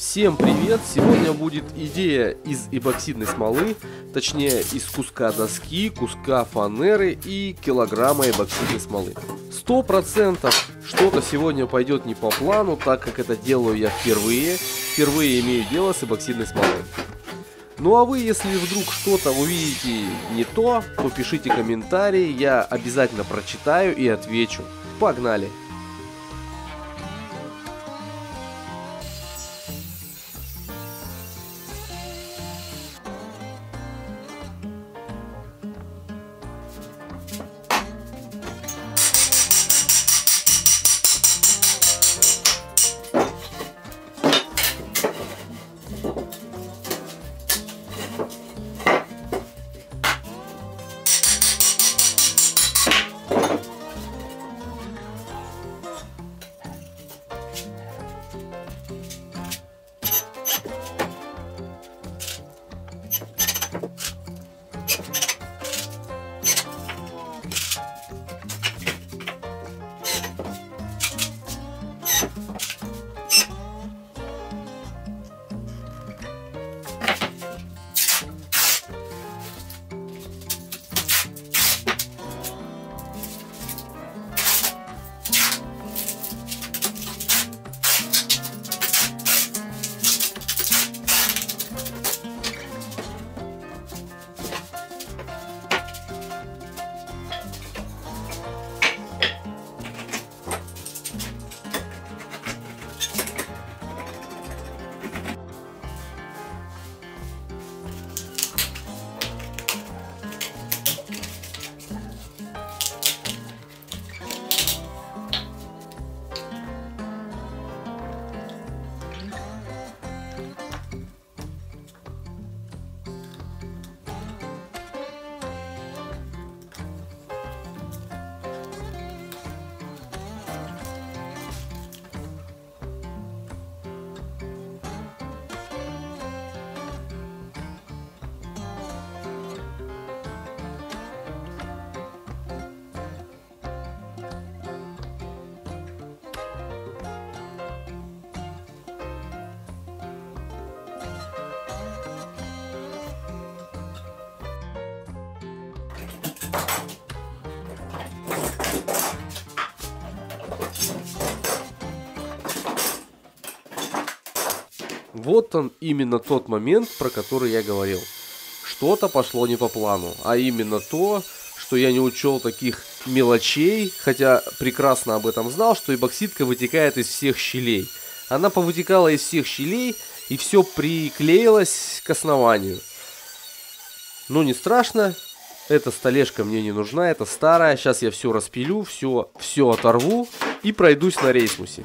Всем привет! Сегодня будет идея из эпоксидной смолы, точнее из куска доски, куска фанеры и килограмма эпоксидной смолы. Сто процентов что-то сегодня пойдет не по плану, так как это делаю я впервые. Впервые имею дело с эпоксидной смолой. Ну а вы, если вдруг что-то увидите не то, то пишите комментарии, я обязательно прочитаю и отвечу. Погнали! Вот он именно тот момент, про который я говорил. Что-то пошло не по плану, а именно то, что я не учел таких мелочей, хотя прекрасно об этом знал, что эбоксидка вытекает из всех щелей. Она повытекала из всех щелей, и все приклеилось к основанию. Но не страшно, эта столешка мне не нужна, это старая. Сейчас я все распилю, все, все оторву и пройдусь на рейсмусе.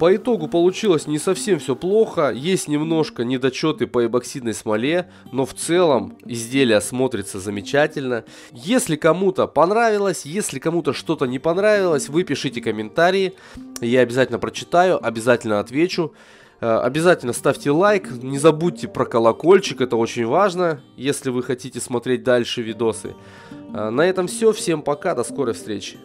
По итогу получилось не совсем все плохо, есть немножко недочеты по эбоксидной смоле, но в целом изделие смотрится замечательно. Если кому-то понравилось, если кому-то что-то не понравилось, вы пишите комментарии, я обязательно прочитаю, обязательно отвечу. Э, обязательно ставьте лайк, не забудьте про колокольчик, это очень важно, если вы хотите смотреть дальше видосы. Э, на этом все, всем пока, до скорой встречи.